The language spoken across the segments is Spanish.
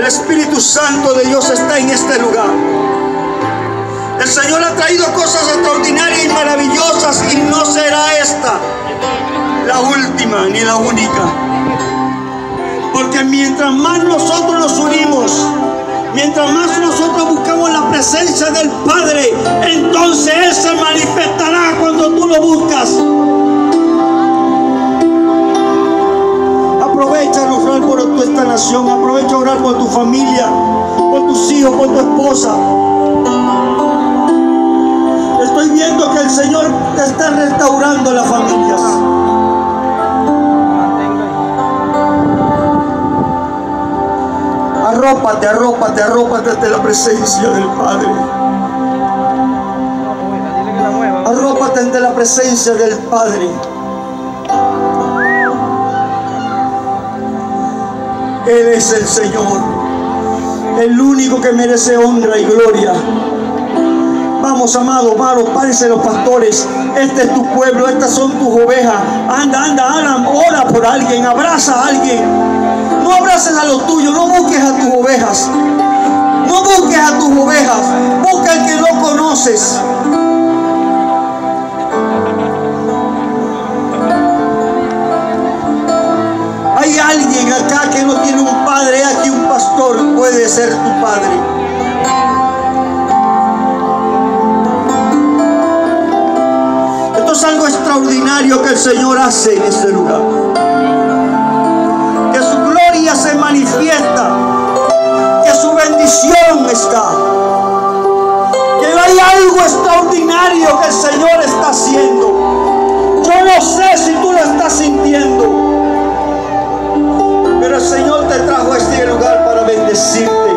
El Espíritu Santo de Dios está en este lugar. El Señor ha traído cosas extraordinarias y maravillosas y no será esta la última ni la única. Porque mientras más nosotros nos unimos, mientras más nosotros buscamos la presencia del Padre, entonces Él se manifestará cuando tú lo buscas. Nación, aprovecha a orar por tu familia, por tus hijos, por tu esposa. Estoy viendo que el Señor te está restaurando las familias. Arrópate, arrópate, arrópate ante la presencia del Padre. Arrópate ante la presencia del Padre. Él es el Señor, el único que merece honra y gloria. Vamos, amados, amados, párense los pastores. Este es tu pueblo, estas son tus ovejas. Anda, anda, anda, ora por alguien, abraza a alguien. No abraces a los tuyos, no busques a tus ovejas. No busques a tus ovejas, busca al que no conoces. Extraordinario que el Señor hace en este lugar. Que su gloria se manifiesta, que su bendición está. Que hay algo extraordinario que el Señor está haciendo. Yo no sé si tú lo estás sintiendo. Pero el Señor te trajo a este lugar para bendecirte,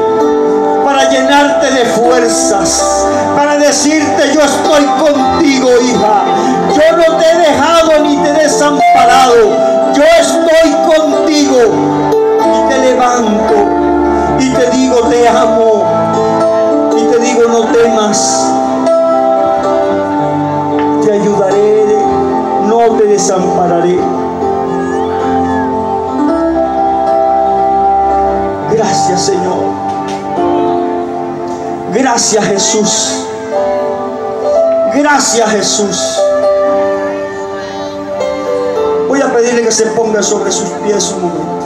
para llenarte de fuerzas, para decirte yo estoy contigo, te amo y te digo no temas. Te ayudaré, no te desampararé. Gracias Señor. Gracias Jesús. Gracias Jesús. Voy a pedirle que se ponga sobre sus pies un momento.